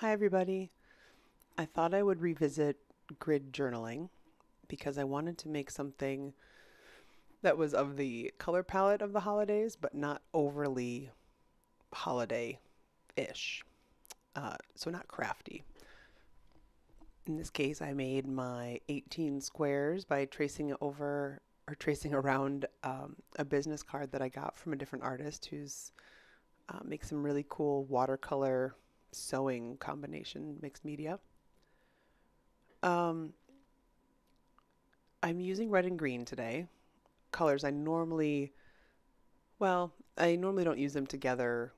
Hi, everybody. I thought I would revisit grid journaling because I wanted to make something that was of the color palette of the holidays, but not overly holiday ish. Uh, so, not crafty. In this case, I made my 18 squares by tracing over or tracing around um, a business card that I got from a different artist who's uh, makes some really cool watercolor sewing combination mixed media. Um, I'm using red and green today. Colors I normally, well, I normally don't use them together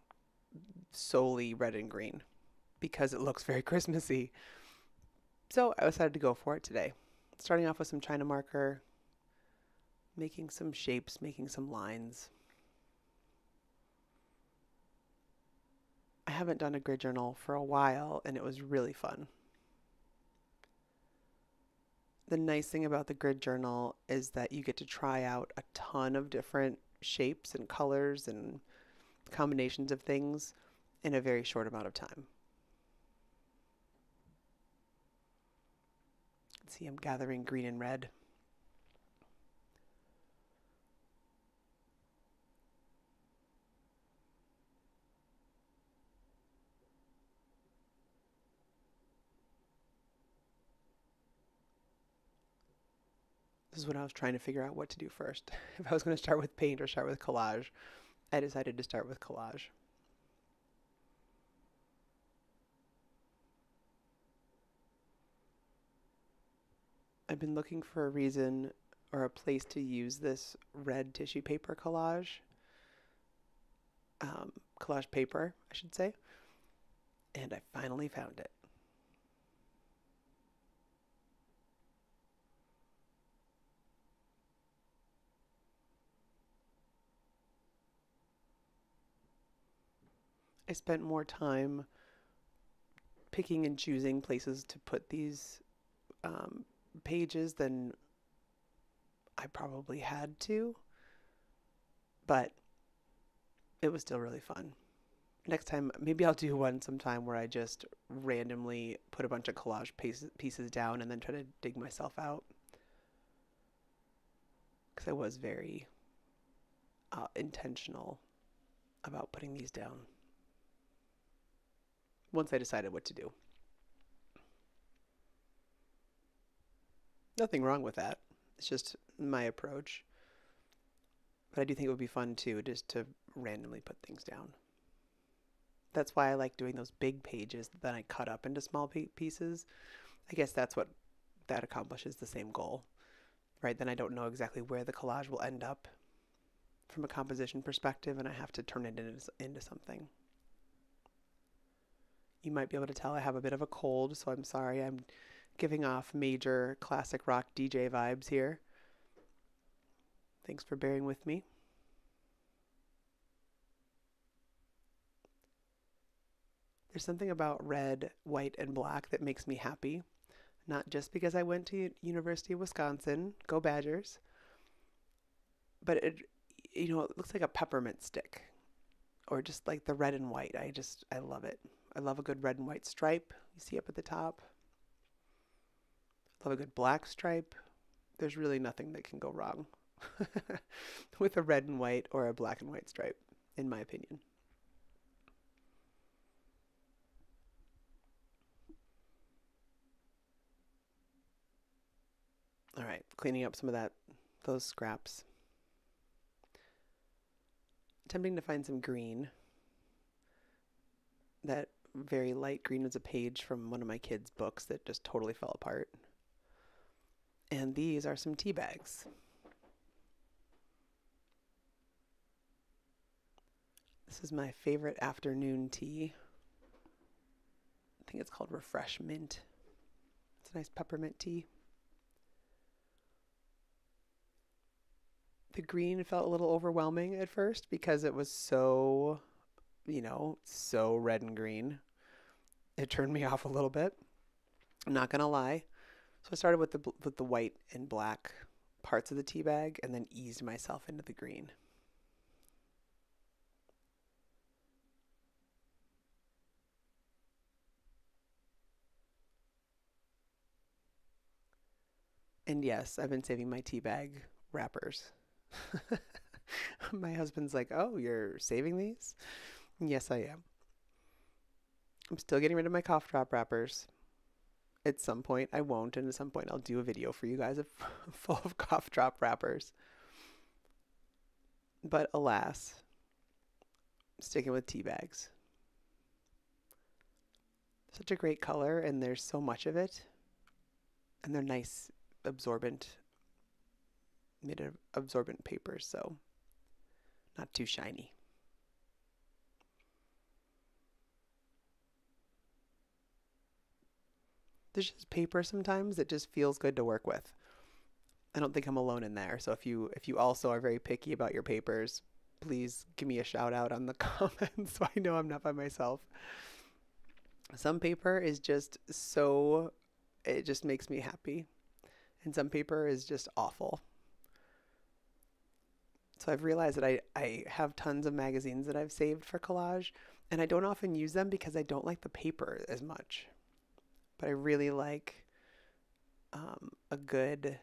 solely red and green because it looks very Christmassy. So I decided to go for it today. Starting off with some China marker, making some shapes, making some lines. Haven't done a grid journal for a while and it was really fun. The nice thing about the grid journal is that you get to try out a ton of different shapes and colors and combinations of things in a very short amount of time. See, I'm gathering green and red. This is what I was trying to figure out what to do first. If I was going to start with paint or start with collage, I decided to start with collage. I've been looking for a reason or a place to use this red tissue paper collage. Um, collage paper, I should say. And I finally found it. I spent more time picking and choosing places to put these um, pages than I probably had to, but it was still really fun. Next time, maybe I'll do one sometime where I just randomly put a bunch of collage pieces, pieces down and then try to dig myself out. Because I was very uh, intentional about putting these down once I decided what to do. Nothing wrong with that. It's just my approach. But I do think it would be fun too, just to randomly put things down. That's why I like doing those big pages that I cut up into small pieces. I guess that's what that accomplishes the same goal, right? Then I don't know exactly where the collage will end up from a composition perspective, and I have to turn it into, into something. You might be able to tell I have a bit of a cold, so I'm sorry. I'm giving off major classic rock DJ vibes here. Thanks for bearing with me. There's something about red, white, and black that makes me happy. Not just because I went to University of Wisconsin, go Badgers, but it, you know, it looks like a peppermint stick, or just like the red and white. I just, I love it. I love a good red and white stripe. You see up at the top. Love a good black stripe. There's really nothing that can go wrong with a red and white or a black and white stripe, in my opinion. All right, cleaning up some of that, those scraps. Attempting to find some green. That very light green was a page from one of my kids' books that just totally fell apart. And these are some tea bags. This is my favorite afternoon tea. I think it's called Refresh Mint. It's a nice peppermint tea. The green felt a little overwhelming at first because it was so, you know, so red and green. It turned me off a little bit. I'm not gonna lie. So I started with the with the white and black parts of the tea bag, and then eased myself into the green. And yes, I've been saving my tea bag wrappers. my husband's like, "Oh, you're saving these?" Yes, I am. I'm still getting rid of my cough drop wrappers. At some point, I won't, and at some point, I'll do a video for you guys of full of cough drop wrappers. But alas, sticking with tea bags. Such a great color, and there's so much of it. And they're nice, absorbent, made of absorbent paper, so not too shiny. There's just paper sometimes that just feels good to work with. I don't think I'm alone in there. So if you if you also are very picky about your papers, please give me a shout out on the comments so I know I'm not by myself. Some paper is just so it just makes me happy. And some paper is just awful. So I've realized that I, I have tons of magazines that I've saved for collage, and I don't often use them because I don't like the paper as much. But I really like um, a good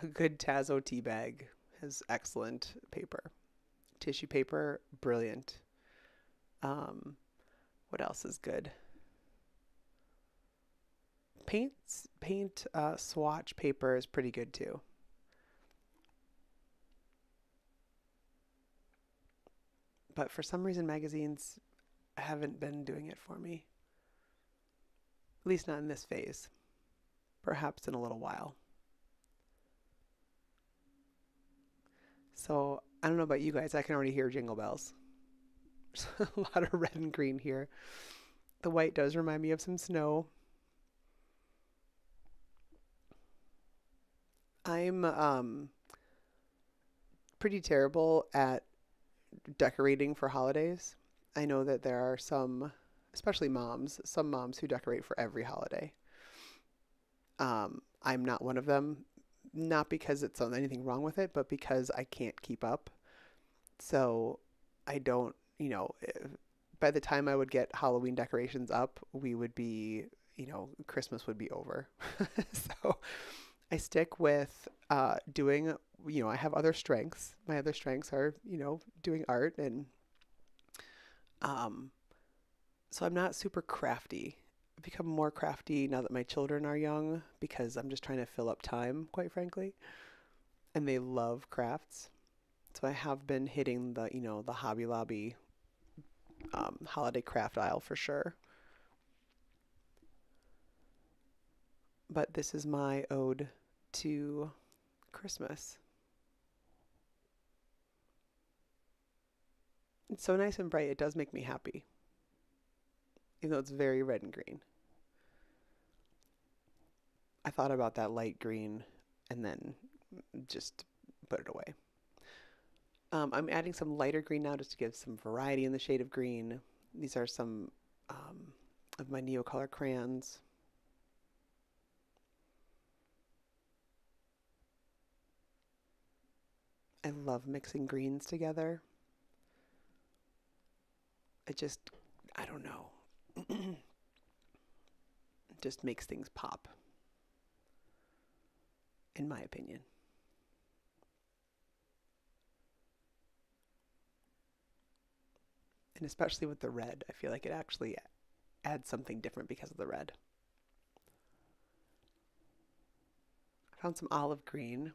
a good Tazo tea bag has excellent paper. Tissue paper, brilliant. Um, what else is good? Paints, paint uh, swatch paper is pretty good too. But for some reason, magazines haven't been doing it for me. At least not in this phase. Perhaps in a little while. So I don't know about you guys. I can already hear jingle bells. There's a lot of red and green here. The white does remind me of some snow. I'm um, pretty terrible at decorating for holidays. I know that there are some, especially moms, some moms who decorate for every holiday. Um, I'm not one of them not because it's anything wrong with it, but because I can't keep up. So I don't, you know, by the time I would get Halloween decorations up, we would be, you know, Christmas would be over. so I stick with uh, doing, you know, I have other strengths. My other strengths are, you know, doing art and, um, so I'm not super crafty I've become more crafty now that my children are young because I'm just trying to fill up time, quite frankly. And they love crafts. So I have been hitting the, you know, the Hobby Lobby um, holiday craft aisle for sure. But this is my ode to Christmas. It's so nice and bright. It does make me happy even though it's very red and green. I thought about that light green and then just put it away. Um, I'm adding some lighter green now just to give some variety in the shade of green. These are some um, of my Neocolor crayons. I love mixing greens together. I just, I don't know. just makes things pop, in my opinion. And especially with the red, I feel like it actually adds something different because of the red. I found some olive green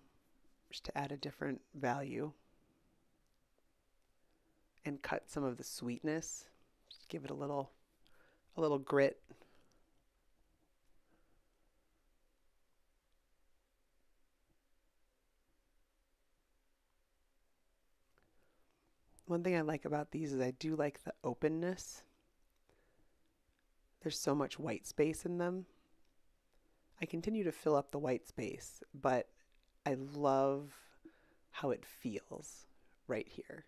just to add a different value and cut some of the sweetness, just give it a little a little grit. One thing I like about these is I do like the openness. There's so much white space in them. I continue to fill up the white space, but I love how it feels right here.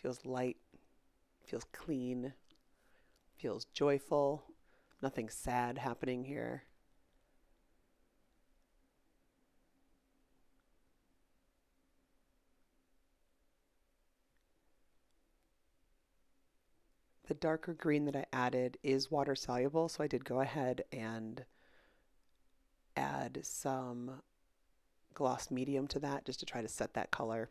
Feels light, feels clean, feels joyful, nothing sad happening here. the darker green that I added is water soluble, so I did go ahead and add some gloss medium to that just to try to set that color.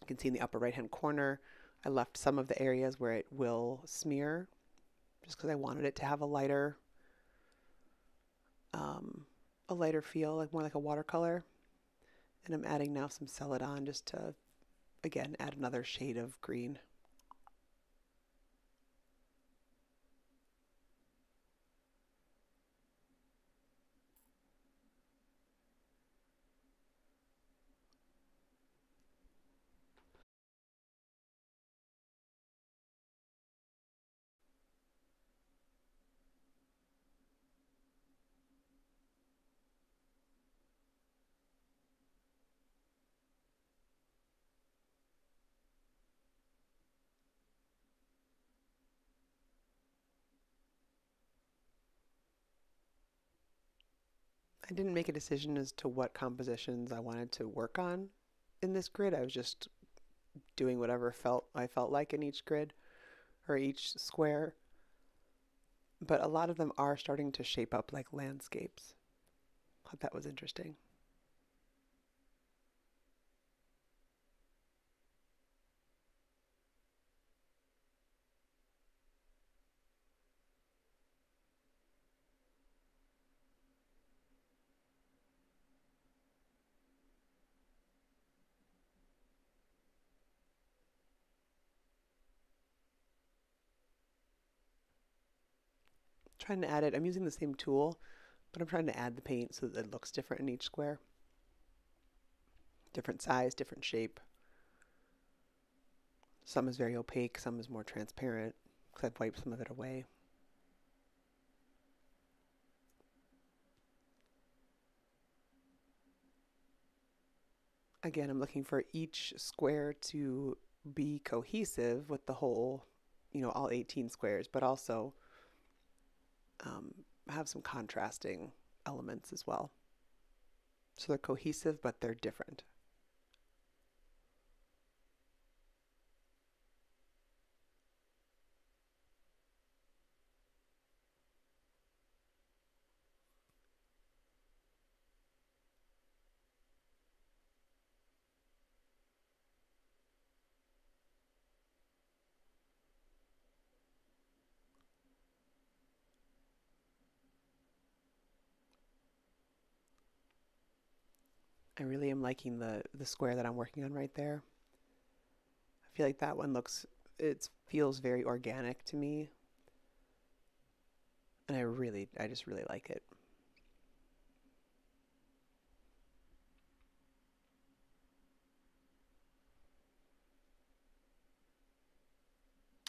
You can see in the upper right hand corner, I left some of the areas where it will smear just because I wanted it to have a lighter um, a lighter feel, like more like a watercolor. And I'm adding now some Celadon just to, again, add another shade of green. I didn't make a decision as to what compositions I wanted to work on in this grid. I was just doing whatever felt I felt like in each grid or each square. But a lot of them are starting to shape up like landscapes. Thought that was interesting. Trying to add it. I'm using the same tool, but I'm trying to add the paint so that it looks different in each square. Different size, different shape. Some is very opaque, some is more transparent because I've wiped some of it away. Again, I'm looking for each square to be cohesive with the whole, you know, all 18 squares, but also um, have some contrasting elements as well. So they're cohesive, but they're different. I really am liking the the square that I'm working on right there. I feel like that one looks it feels very organic to me. And I really I just really like it.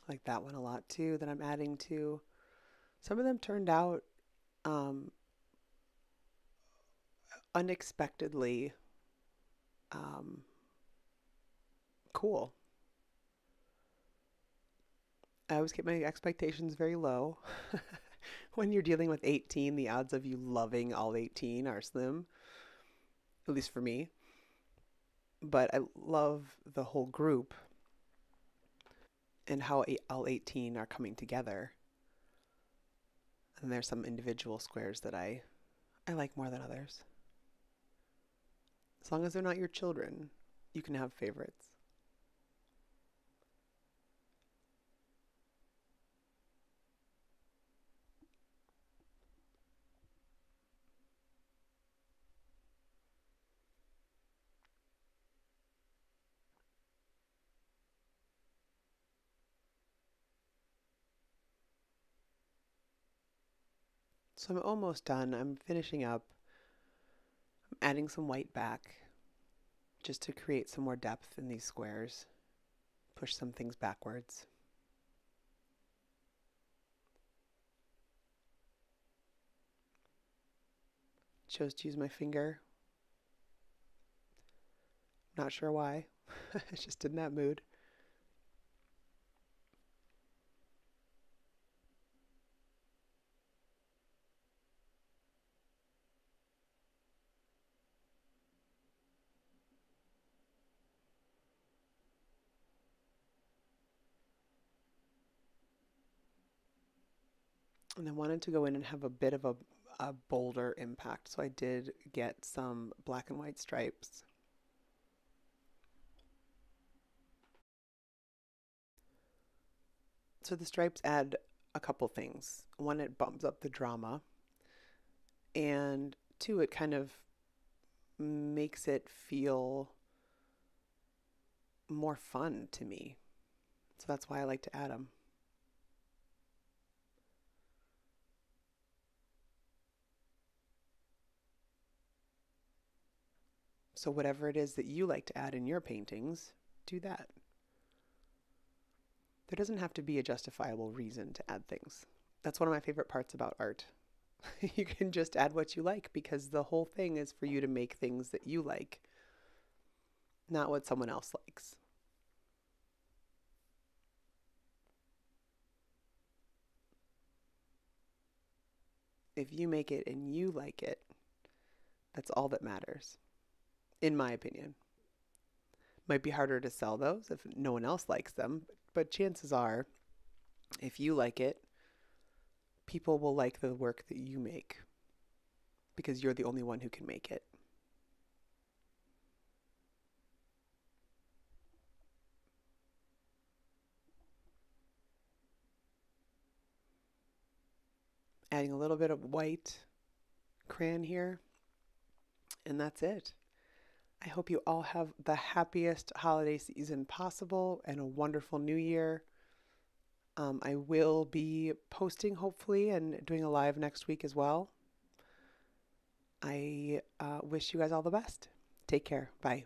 Like that one a lot too that I'm adding to. Some of them turned out um, unexpectedly um, cool. I always keep my expectations very low. when you're dealing with 18, the odds of you loving all 18 are slim, at least for me. But I love the whole group and how all 18 are coming together. And there's some individual squares that I I like more than others. As long as they're not your children, you can have favorites. So I'm almost done. I'm finishing up. Adding some white back just to create some more depth in these squares. Push some things backwards. Chose to use my finger. Not sure why. just in that mood. Wanted to go in and have a bit of a, a bolder impact. So I did get some black and white stripes. So the stripes add a couple things. One, it bumps up the drama. And two, it kind of makes it feel more fun to me. So that's why I like to add them. So, whatever it is that you like to add in your paintings, do that. There doesn't have to be a justifiable reason to add things. That's one of my favorite parts about art. you can just add what you like because the whole thing is for you to make things that you like, not what someone else likes. If you make it and you like it, that's all that matters, in my opinion. Might be harder to sell those if no one else likes them, but chances are, if you like it, people will like the work that you make because you're the only one who can make it. adding a little bit of white crayon here, and that's it. I hope you all have the happiest holiday season possible and a wonderful new year. Um, I will be posting hopefully and doing a live next week as well. I uh, wish you guys all the best. Take care. Bye.